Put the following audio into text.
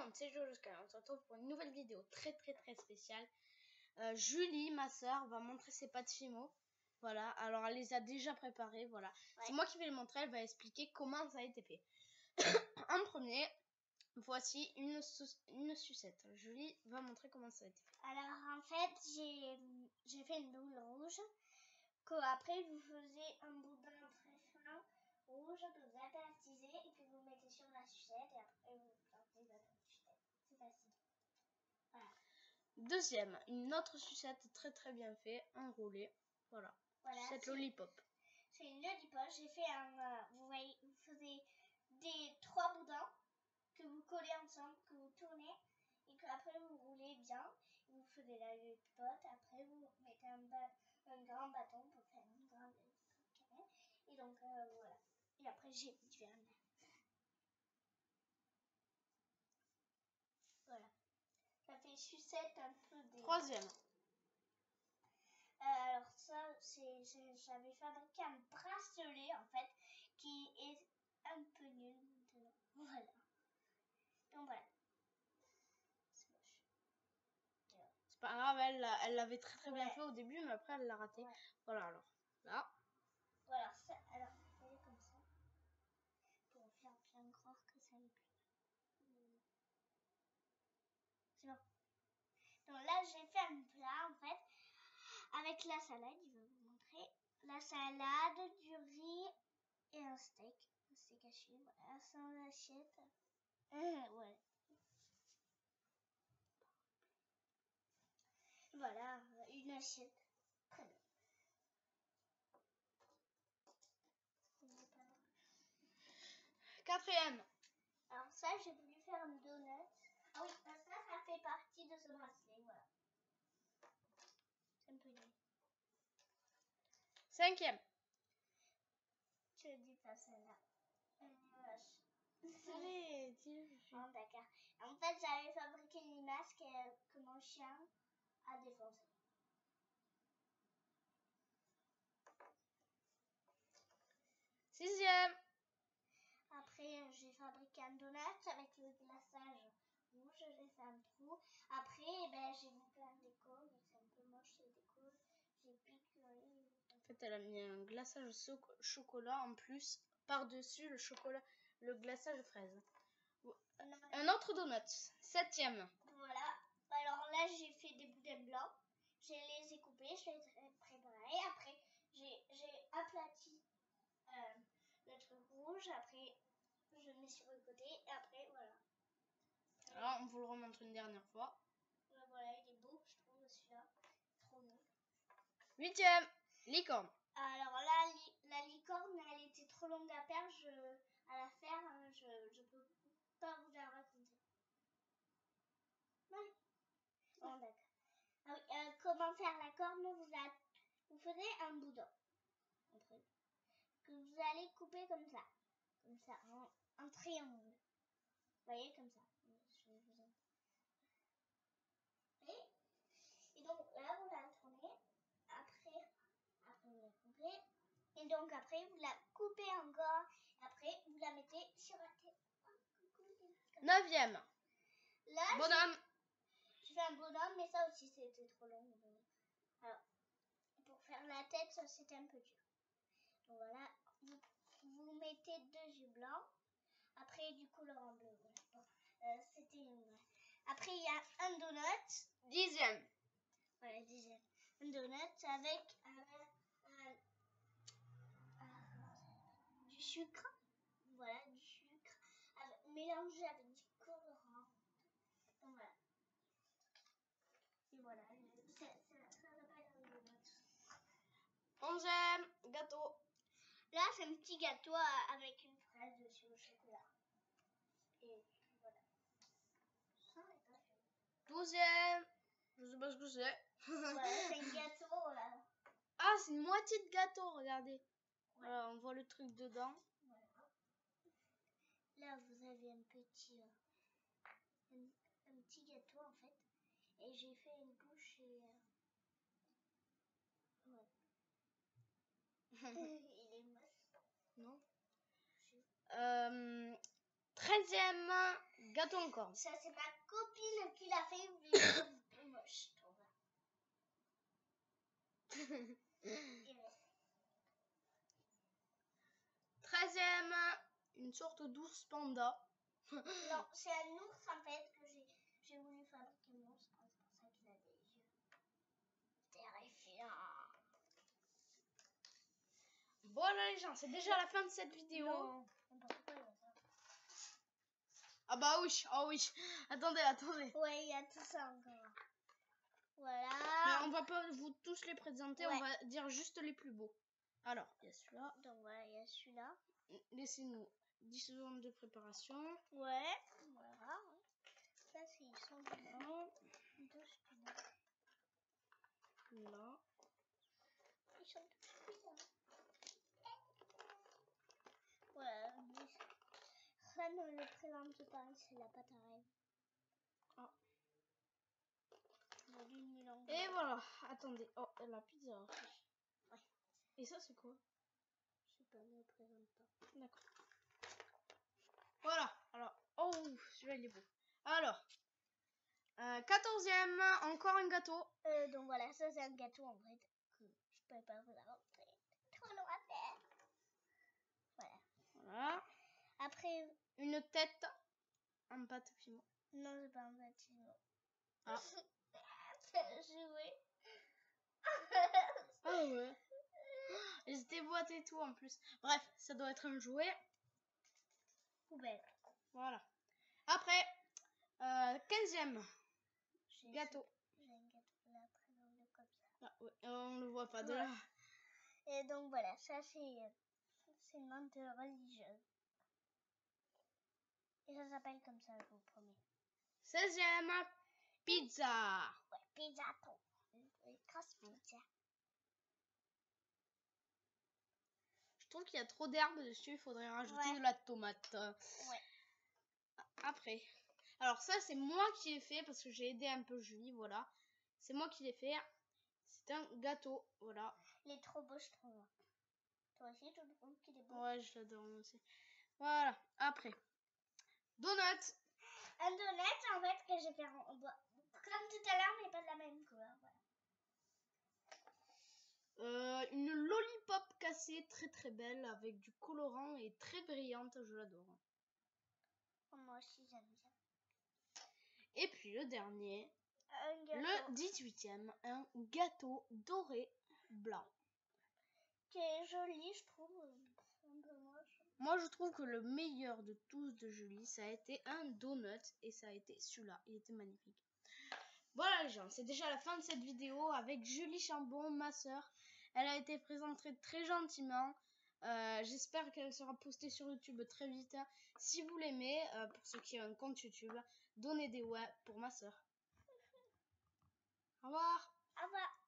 monde, c'est Jojoska. On se retrouve pour une nouvelle vidéo très très très spéciale. Euh, Julie, ma soeur, va montrer ses pâtes Fimo. Voilà, alors elle les a déjà préparées, voilà. C'est moi qui vais les montrer, elle va expliquer comment ça a été fait. en premier, voici une, une sucette. Julie va montrer comment ça a été fait. Alors en fait, j'ai fait une boule rouge. Qu'après, vous faisiez un boudin très fin rouge que vous aplatisez et que vous mettez sur la sucette et après vous plantez votre sucette. C'est facile. Voilà. Deuxième, une autre sucette très très bien fait, enroulée. Voilà. voilà sucette lollipop. C'est une lollipop. J'ai fait un. Euh, vous voyez, vous faisiez des trois boudins que vous collez ensemble, que vous tournez et que après vous roulez bien. Vous faites la lollipop. Après vous mettez un, un grand bâton pour faire une grande carré. Et donc euh, voilà. Et après, j'ai mis du vernis. Voilà. Ça fait sucette un peu des... Troisième. Euh, alors ça, c'est j'avais fabriqué un bracelet en fait qui est un peu nul. Voilà. Donc voilà. C'est moche. C'est pas grave, elle l'avait très très bien fait au début, mais après elle l'a raté. Voilà alors. Là. Voilà, ça, alors, vous voyez comme ça faire bien croire que ça me plaît. C'est bon. Donc là, j'ai fait un plat en fait avec la salade. Il va vous montrer la salade, du riz et un steak. Un steak haché, voilà, sans assiette. voilà. Voilà, une assiette. Très bien. Quatrième. Alors ça, j'ai voulu faire un donut. Ah oui, ça, ça fait partie de ce bracelet, voilà. C'est un peu nul. Cinquième. Je dis pas celle-là. Allez, dis Oh, d'accord. En fait, j'avais fabriqué une masque que mon chien a défoncé. Sixième. Après, j'ai fabriqué un donut avec le glaçage rouge. J'ai fait un trou. Après, eh ben, j'ai mis plein de déco. Mais c'est un peu moche les déco. J'ai picolé. En fait, elle a mis un glaçage chocolat en plus. Par-dessus le chocolat, le glaçage fraise. Un autre donut. Septième. Voilà. Alors là, j'ai fait des boudins blancs. Je les ai coupés, je les ai préparés. Après, j'ai aplati euh, le truc rouge. Après, je mets sur le côté. Et après, voilà. Alors, on vous le remontre une dernière fois. Voilà, il est beau, je trouve, celui-là. Trop beau. Huitième, licorne. Alors là, la licorne, elle était trop longue à faire. Je, à la faire, hein, je ne peux pas vous la raconter. Ah oui, euh, comment faire la corne? Vous, a, vous faisiez un boudin. Que vous allez couper comme ça. Comme ça, en, un triangle. Vous voyez, comme ça. Je vais vous et, et donc là, vous la tournez. Après, après vous la coupez. Et donc après, vous la coupez encore. Et après, vous la mettez sur la tête. Neuvième. Là, bonhomme. Je fais un bonhomme, mais ça aussi, c'était trop long. Alors, pour faire la tête, ça, c'était un peu dur. Donc voilà, vous, vous mettez deux yeux blancs. Après, du couleur en bleu. Voilà. Euh, c'était une... Après, il y a un donut. Dixième. Voilà, dixième. Un donut avec un, du sucre. Voilà, du sucre. mélangé avec du colorant. Donc voilà. Et voilà, ça s'appelle un donut. Onzième, gâteau. Là, c'est un petit gâteau avec une fraise dessus au chocolat. Et voilà. Douzième. Je sais pas ce que c'est. Voilà, c'est un gâteau. Là. Ah, c'est une moitié de gâteau, regardez. Voilà, on voit le truc dedans. Voilà. Là, vous avez un petit, euh, un, petit gâteau en fait. Et j'ai fait une bouche et. Euh, ouais. Il est moche. Non. Euh, Treizième gâteau encore. Ça, c'est ma copine qui l'a fait. mais moche, trouve. Une sorte d'ours panda. Non, c'est un ours en fait que j'ai voulu fabriquer mon ours. C'est pour ça qu'il a des yeux terrifiants. Voilà les gens, c'est déjà la fin de cette vidéo. Non. Ah bah oui, ah oui. Attendez, attendez. Ouais, il y a tout ça encore. Mais Voilà. on va pas vous tous les présenter, on va dire juste les plus beaux. Alors, il y a celui-là. Donc voilà, il y a celui-là. Laissez-nous 10 secondes de préparation. Ouais. Voilà. Ça, c'est ils sont. Deux. Là. Ils sont tous celui-là. Voilà. Ça ne le présente pas, c'est la pâte à rêve. Ah. Et voilà, attendez. Oh, la pizza. Ouais. Et ça, c'est quoi? D'accord. Voilà, alors. Oh, celui-là, il est beau. Alors. Euh, quatorzième, encore un gâteau. Euh, donc voilà, ça c'est un gâteau en fait que je peux pas vous la montrer. Trop long à faire. Voilà. Voilà. Après, Une tête en pâte fimo. non, c'est pas un bâtiment. Ah. c'est joué. Ah ouais. Étaient boîtes et tout en plus. Bref, ça doit être un jouet. Poubelle. Voilà. Après, euh, 15e J'ai- gâteau. J'ai un gâteau là, présenté comme ça. Ah, ouais, on le voit pas de là. Et donc voilà, ça c'est euh, une menthe religieuse. Et ça s'appelle comme ça, je vous promets. 16e pizza. Ouais, pizzaton. Une grosse pizza. Trouve qu'il y a trop d'herbe dessus, il faudrait rajouter Ouais. de la tomate. Ouais. Après. Alors ça, c'est moi qui l'ai fait parce que j'ai aidé un peu Julie, voilà. C'est moi qui l'ai fait. C'est un gâteau, voilà. Il est trop beau, je trouve. Toi aussi, tu trouves qu'il est beau Ouais, je l'adore aussi. Voilà. Après. Donut. Un donut, en fait, que j'ai fait en bois. Comme tout à l'heure, mais pas de la même couleur. Voilà. Euh, une très très belle avec du colorant et très brillante, je l'adore. Oh, moi aussi, j'aime bien. Et puis le dernier, le 18e, un gâteau doré blanc. qui est joli, je trouve. euh, Un peu moche. Moi je trouve que le meilleur de tous de Julie, ça a été un donut et ça a été celui-là, il était magnifique. Voilà les gens, c'est déjà la fin de cette vidéo avec Julie Chambon, ma soeur. Elle a été présentée très gentiment. Euh, J'espère qu'elle sera postée sur YouTube très vite. Si vous l'aimez, euh, pour ceux qui ont un compte YouTube, donnez des ouais pour ma soeur. Au revoir. Au revoir.